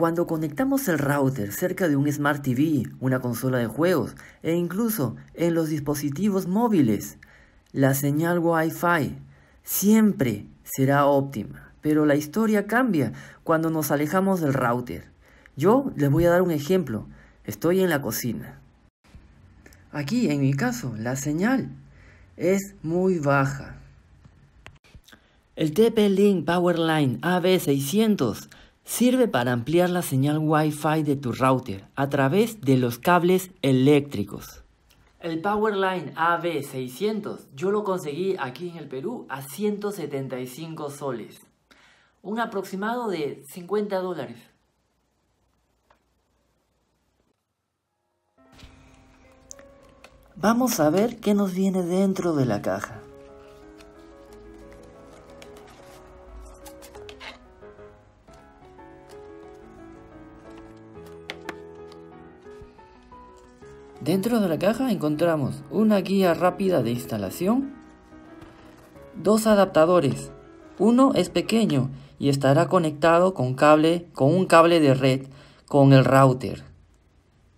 Cuando conectamos el router cerca de un Smart TV, una consola de juegos e incluso en los dispositivos móviles, la señal Wi-Fi siempre será óptima, pero la historia cambia cuando nos alejamos del router. Yo les voy a dar un ejemplo. Estoy en la cocina. Aquí, en mi caso, la señal es muy baja. El TP-Link Powerline AB600 sirve para ampliar la señal Wi-Fi de tu router a través de los cables eléctricos. El Powerline AB600 yo lo conseguí aquí en el Perú a 175 soles, un aproximado de 50 dólares. Vamos a ver qué nos viene dentro de la caja. Dentro de la caja encontramos una guía rápida de instalación, dos adaptadores. Uno es pequeño y estará conectado con, cable, con un cable de red con el router.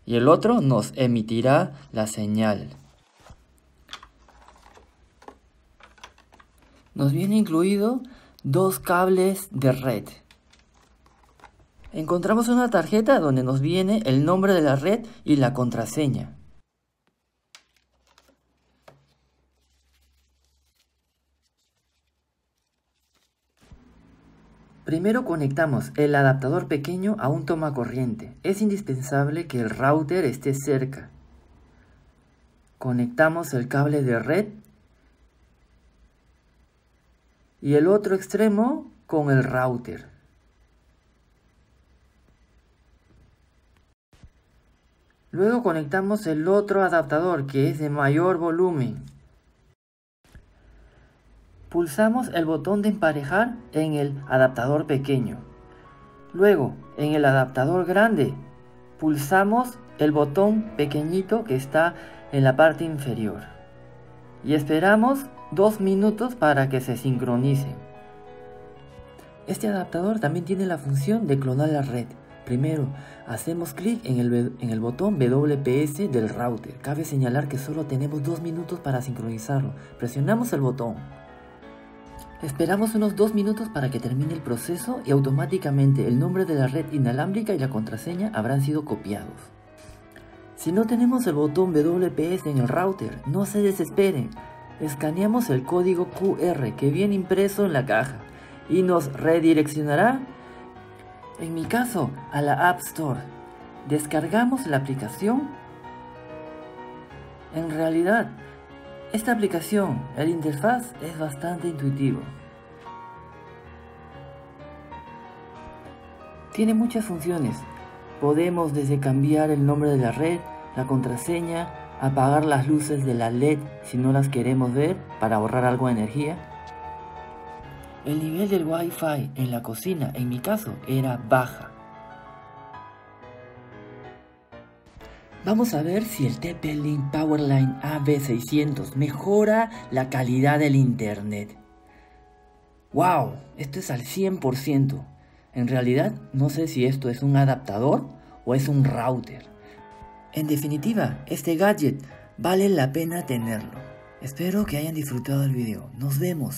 Y el otro nos emitirá la señal. Nos viene incluido dos cables de red. Encontramos una tarjeta donde nos viene el nombre de la red y la contraseña. Primero conectamos el adaptador pequeño a un toma corriente. Es indispensable que el router esté cerca. Conectamos el cable de red y el otro extremo con el router. Luego conectamos el otro adaptador que es de mayor volumen. Pulsamos el botón de emparejar en el adaptador pequeño. Luego, en el adaptador grande, pulsamos el botón pequeñito que está en la parte inferior. Y esperamos dos minutos para que se sincronicen. Este adaptador también tiene la función de clonar la red. Primero, hacemos clic en el, botón WPS del router. Cabe señalar que solo tenemos dos minutos para sincronizarlo. Presionamos el botón. Esperamos unos dos minutos para que termine el proceso y automáticamente el nombre de la red inalámbrica y la contraseña habrán sido copiados. Si no tenemos el botón WPS en el router, no se desesperen. Escaneamos el código QR que viene impreso en la caja y nos redireccionará en mi caso, a la App Store. Descargamos la aplicación. En realidad, esta aplicación, el interfaz es bastante intuitivo. Tiene muchas funciones. Podemos desde cambiar el nombre de la red, la contraseña, apagar las luces de la LED si no las queremos ver para ahorrar algo de energía el nivel del Wi-Fi en la cocina, en mi caso, era baja. Vamos a ver si el TP-Link Powerline AB600 mejora la calidad del internet. ¡Wow! Esto es al 100%. En realidad, no sé si esto es un adaptador o es un router. En definitiva, este gadget vale la pena tenerlo. Espero que hayan disfrutado del video. Nos vemos.